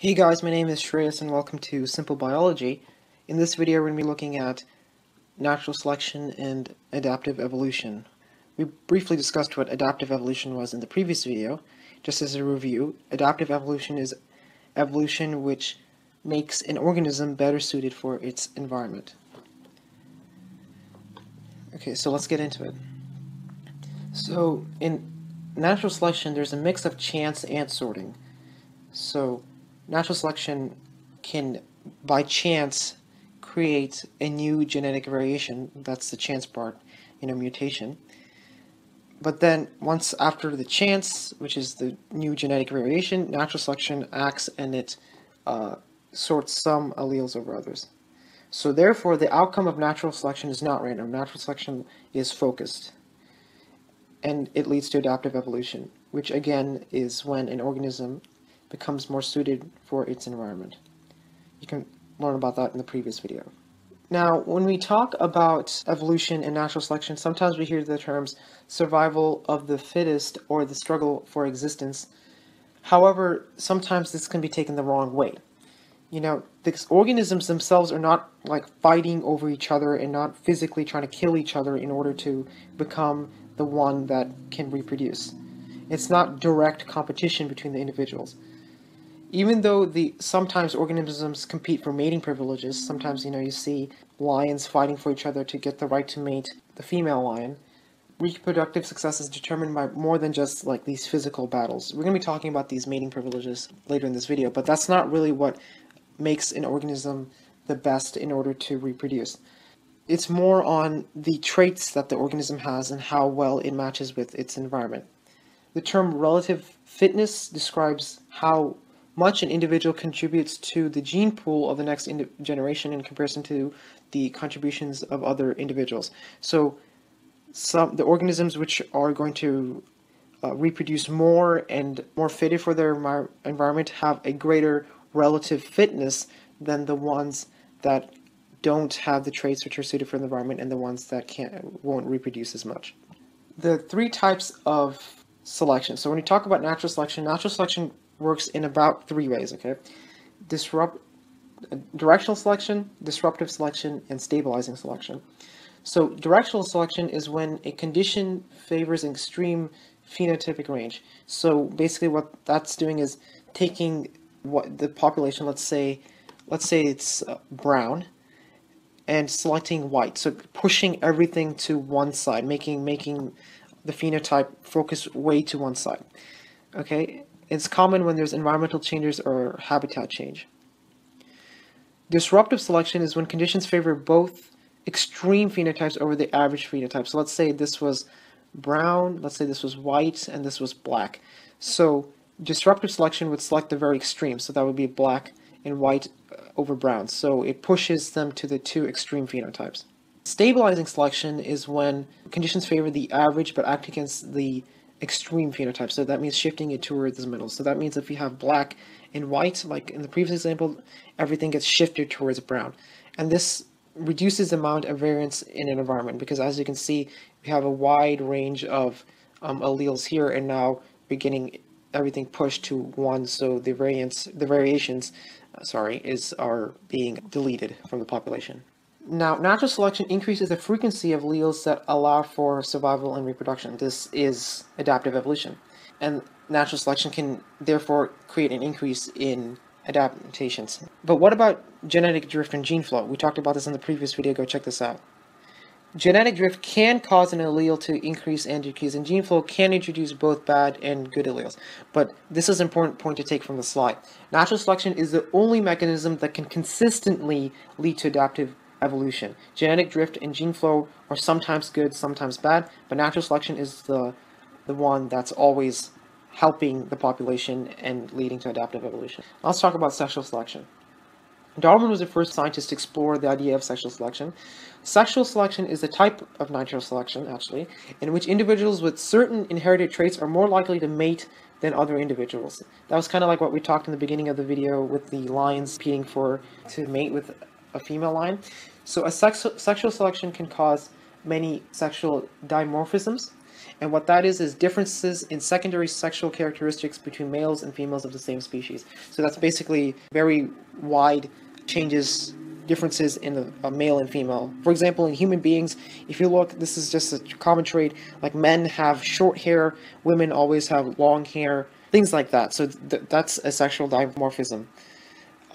Hey guys, my name is Shreyas and welcome to Simple Biology. In this video we're going to be looking at natural selection and adaptive evolution. We briefly discussed what adaptive evolution was in the previous video. Just as a review, adaptive evolution is evolution which makes an organism better suited for its environment. Okay, so let's get into it. So in natural selection there's a mix of chance and sorting. So natural selection can, by chance, create a new genetic variation. That's the chance part in a mutation. But then, once after the chance, which is the new genetic variation, natural selection acts and it uh, sorts some alleles over others. So therefore, the outcome of natural selection is not random. Natural selection is focused. And it leads to adaptive evolution, which again is when an organism becomes more suited for its environment. You can learn about that in the previous video. Now, when we talk about evolution and natural selection, sometimes we hear the terms survival of the fittest or the struggle for existence. However, sometimes this can be taken the wrong way. You know, the organisms themselves are not like fighting over each other and not physically trying to kill each other in order to become the one that can reproduce. It's not direct competition between the individuals even though the sometimes organisms compete for mating privileges, sometimes you know you see lions fighting for each other to get the right to mate the female lion. Reproductive success is determined by more than just like these physical battles. We're going to be talking about these mating privileges later in this video, but that's not really what makes an organism the best in order to reproduce. It's more on the traits that the organism has and how well it matches with its environment. The term relative fitness describes how much an individual contributes to the gene pool of the next generation in comparison to the contributions of other individuals. So some the organisms which are going to uh, reproduce more and more fitted for their environment have a greater relative fitness than the ones that don't have the traits which are suited for the environment and the ones that can't won't reproduce as much. The three types of selection. So when you talk about natural selection, natural selection works in about three ways, okay? Disrupt, directional selection, disruptive selection, and stabilizing selection. So directional selection is when a condition favors an extreme phenotypic range. So basically what that's doing is taking what the population, let's say, let's say it's uh, brown, and selecting white. So pushing everything to one side, making making the phenotype focus way to one side. Okay, it's common when there's environmental changes or habitat change. Disruptive selection is when conditions favor both extreme phenotypes over the average phenotype. So let's say this was brown, let's say this was white, and this was black. So disruptive selection would select the very extreme, so that would be black and white uh, over brown. So it pushes them to the two extreme phenotypes. Stabilizing selection is when conditions favor the average but act against the extreme phenotype. So that means shifting it towards the middle. So that means if you have black and white, like in the previous example, everything gets shifted towards brown. And this reduces the amount of variance in an environment because as you can see, we have a wide range of um, alleles here and now we're getting everything pushed to one so the variance, the variations, uh, sorry, is are being deleted from the population. Now, natural selection increases the frequency of alleles that allow for survival and reproduction. This is adaptive evolution. And natural selection can therefore create an increase in adaptations. But what about genetic drift and gene flow? We talked about this in the previous video, go check this out. Genetic drift can cause an allele to increase and decrease, and gene flow can introduce both bad and good alleles. But this is an important point to take from the slide. Natural selection is the only mechanism that can consistently lead to adaptive evolution. Genetic drift and gene flow are sometimes good, sometimes bad, but natural selection is the, the one that's always helping the population and leading to adaptive evolution. Let's talk about sexual selection. Darwin was the first scientist to explore the idea of sexual selection. Sexual selection is a type of natural selection, actually, in which individuals with certain inherited traits are more likely to mate than other individuals. That was kind of like what we talked in the beginning of the video with the lions competing for to mate with a female line. So a sex sexual selection can cause many sexual dimorphisms, And what that is is differences in secondary sexual characteristics between males and females of the same species. So that's basically very wide changes differences in a, male and female. For example, in human beings, if you look, this is just a common trait, like men have short hair, women always have long hair, things like that. So th- that's a sexual dimorphism.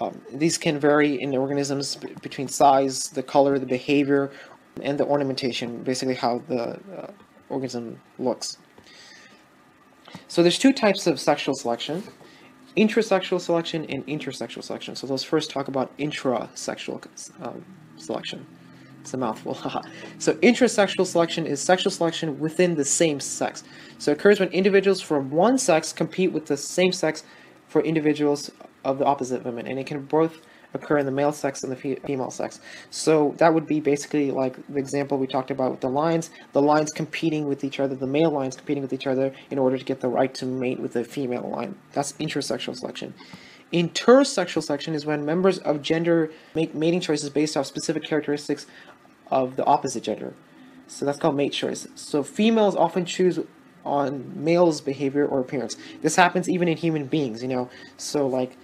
Um, these can vary in organisms between size, the color, the behavior, and the ornamentation, basically how the uh, organism looks. So there's two types of sexual selection intrasexual selection and intersexual selection. So let's first talk about intrasexual um, selection. It's a mouthful. so intrasexual selection is sexual selection within the same sex. So it occurs when individuals from one sex compete with the same sex for individuals of the opposite women, and it can both occur in the male sex and the female sex. So that would be basically like the example we talked about with the lions, the lions competing with each other, the male lions competing with each other in order to get the right to mate with the female lion. That's intersexual selection. Intersexual selection is when members of gender make mating choices based off specific characteristics of the opposite gender. So that's called mate choice. So females often choose on males' behavior or appearance. This happens even in human beings, you know. So like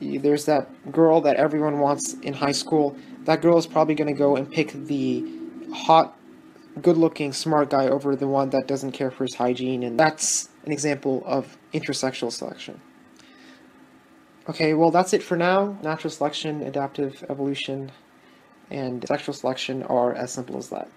there's that girl that everyone wants in high school. That girl is probably going to go and pick the hot, good looking, smart guy over the one that doesn't care for his hygiene. And that's an example of intersexual selection. Okay, well, that's it for now. Natural selection, adaptive evolution, and sexual selection are as simple as that.